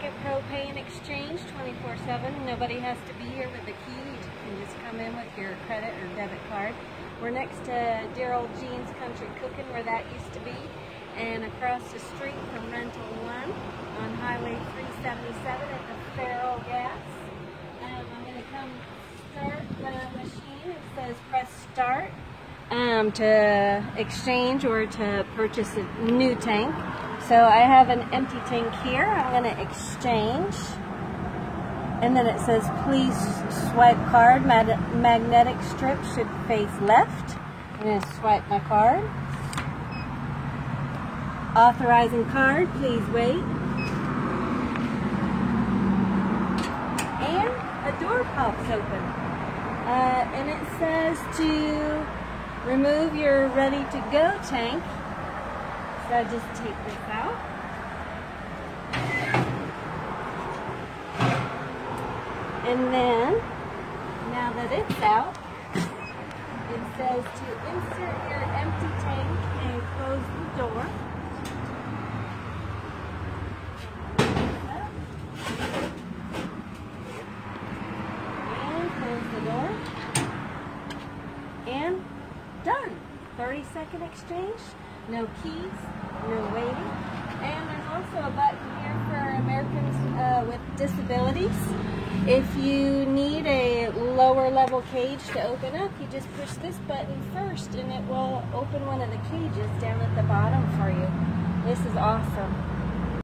Second Propane Exchange 24-7. Nobody has to be here with the key. You can just come in with your credit or debit card. We're next to dear old Gene's Country Cooking where that used to be. And across the street from Rental One on Highway 377 at the Ferrellgas. Um, I'm going to come start the machine. It says press start um, to exchange or to purchase a new tank. So I have an empty tank here. I'm going to exchange. And then it says, please swipe card. Mag magnetic strip should face left. I'm going to swipe my card. Authorizing card, please wait. And a door pops open. Uh, and it says to remove your ready to go tank so I just take this out. And then, now that it's out, it says to insert your empty tank and close the door. And close the door. And done. 30 second exchange, no keys, no waiting. And there's also a button here for Americans uh, with disabilities. If you need a lower level cage to open up, you just push this button first and it will open one of the cages down at the bottom for you. This is awesome.